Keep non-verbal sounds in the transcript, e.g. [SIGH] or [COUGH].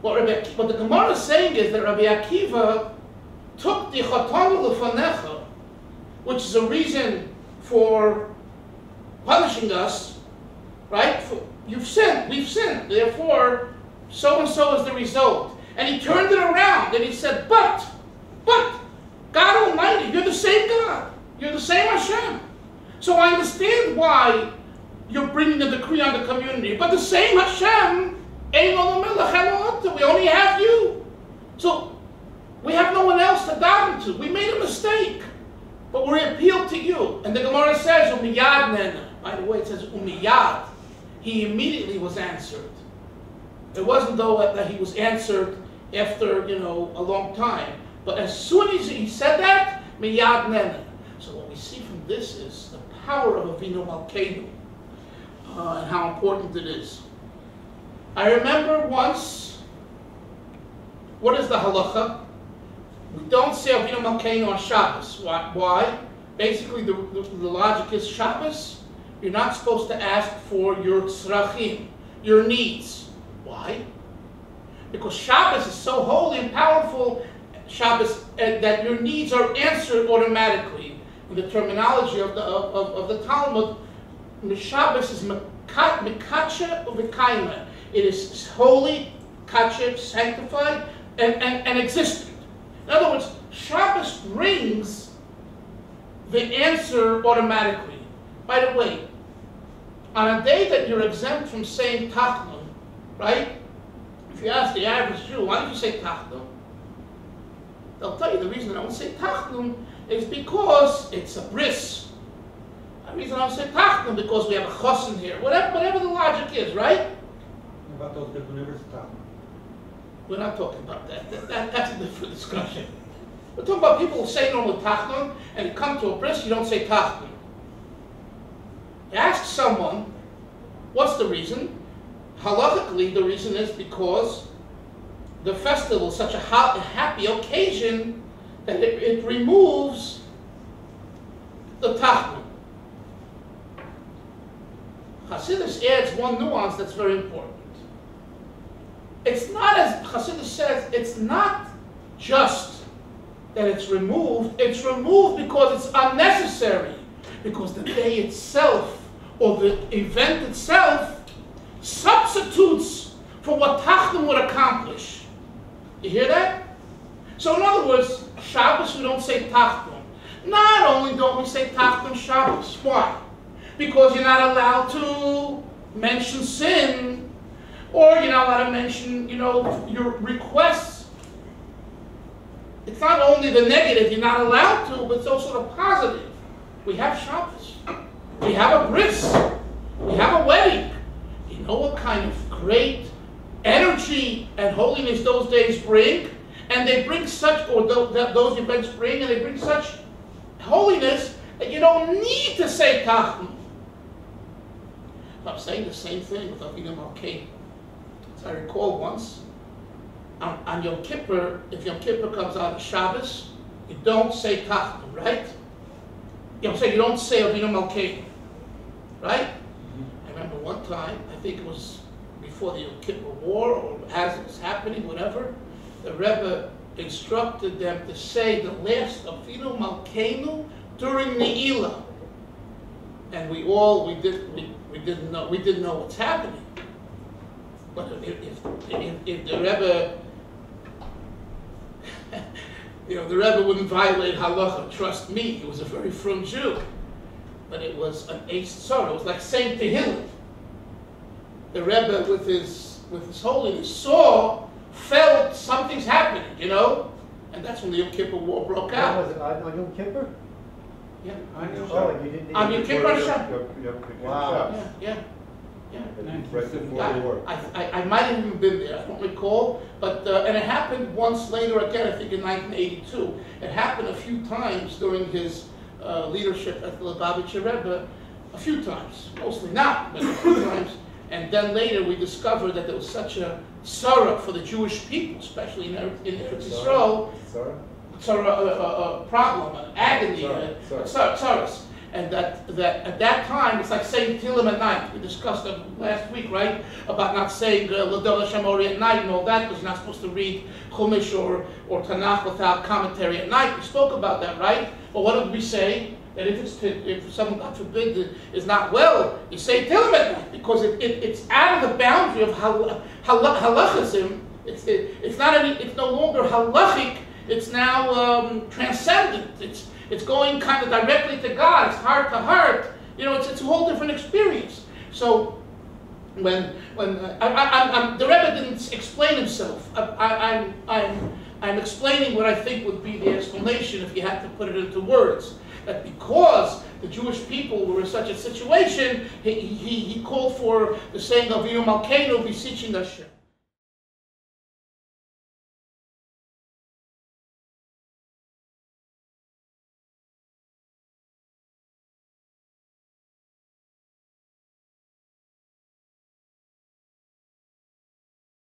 What, Rabbi, what the Gemara is saying is that Rabbi Akiva took the Chatanu Lufanecha, which is a reason for punishing us, right? For, you've sinned, we've sinned, therefore, so and so is the result. And he turned it around and he said, But, but, God Almighty, you're the same God. You're the same Hashem. So I understand why you're bringing a decree on the community. But the same Hashem, we only have you. So we have no one else to daven to. We made a mistake. But we appeal to you. And the Gemara says, Umiyad nena. By the way, it says Umiyad. He immediately was answered. It wasn't though that he was answered after, you know, a long time. But as soon as he said that, Miyad nena. So what we see from this is the power of Avinu Malkeinu uh, and how important it is. I remember once, what is the halacha? We don't say Avinu Malkeinu on Shabbos. Why? Why? Basically, the, the, the, logic is Shabbos, you're not supposed to ask for your tzrachim, your needs. Why? Because Shabbos is so holy and powerful, Shabbos, uh, that your needs are answered automatically. In the terminology of the, of, of, of the Talmud, Shabbos is mikacha uvikaima. It is holy, kacha, sanctified, and, and, and existent. In other words, Shabbos brings the answer automatically. By the way, on a day that you're exempt from saying Tachnun, right? If you ask the average Jew, why don't you say Tachnun? They'll tell you the reason I don't say Tachnun is because it's a bris. Reason I say Tachnun because we have a chosin here. Whatever, whatever the logic is, right? About those never. We're not talking about that. that, that that's a different discussion. We're talking about people who say normally tachnun, and you come to a bris, you don't say tachnun. Ask someone, what's the reason? Halachically, the reason is because the festival is such a happy occasion that it, it removes the tachnun. Hasidus adds one nuance that's very important it's not as Chassidus says, it's not just that it's removed, it's removed because it's unnecessary. Because the day itself or the event itself substitutes for what Tachnun would accomplish. You hear that? So in other words, Shabbos we don't say Tachnun. Not only don't we say Tachnun Shabbos, why? Because you're not allowed to mention sin or you're not allowed to mention, you know, your requests. It's not only the negative you're not allowed to, but it's also the positive. We have Shabbos. We have a bris. We have a wedding. You know what kind of great energy and holiness those days bring? And they bring such, or those events bring, and they bring such holiness that you don't need to say Tachnun. I'm saying the same thing with Avinu Malkein. I recall once, on, on Yom Kippur, if Yom Kippur comes out of Shabbos, you don't say Tachnun, right? You know, say you don't say Avinu Malkeinu, right? Mm-hmm. I remember one time, I think it was before the Yom Kippur War, or as it was happening, whatever, the Rebbe instructed them to say the last Avinu Malkeinu during Ne'ilah. And we all, we, did, we, didn't know, we didn't know what's happening. But if, if, if, if the Rebbe, [LAUGHS] you know, the Rebbe wouldn't violate halacha, trust me, he was a very frum Jew. But it was an eis tzarah. It was like Saint Tehillim. The Rebbe, with his, with his holiness, saw, felt something's happening, you know? And that's when the Yom Kippur War broke out. was it on Yom Kippur? Yeah. Oh, you didn't. On Yom Kippur, Wow. Yeah, yeah. Yeah. Right before I, the war. I, I, I might have even been there, I don't recall, but, uh, and it happened once later again, I think in 1982. It happened a few times during his uh, leadership at the Lubavitcher Rebbe, a few times, mostly not, but a few [LAUGHS] times. And then later we discovered that there was such a sorrow for the Jewish people, especially in, in Eretz Yisrael, A, a, a problem, an agony, Sorry, a, sorry. sorrows. and that, that at that time, it's like saying Tehillim at night. We discussed last week, right? About not saying uh, L'dol Hashem at night and all that, because you're not supposed to read Chumash or, or Tanakh without commentary at night. We spoke about that, right? But what did we say? That if it's to, if someone, God forbid, is not well, you say Tehillim at night, because it, it, it's out of the boundary of hal, hal, halachism. It's, it, it's not any, it's no longer halachic, it's now um, transcendent. It's, it's going kind of directly to God. It's heart to heart. You know, it's, it's a whole different experience. So when when uh, I, I, I'm, the Rebbe didn't explain himself. I, I, I'm I'm I'm explaining what I think would be the explanation if you had to put it into words. That because the Jewish people were in such a situation, he, he, he called for the saying of Yom Malkeinu beseeching Hashem.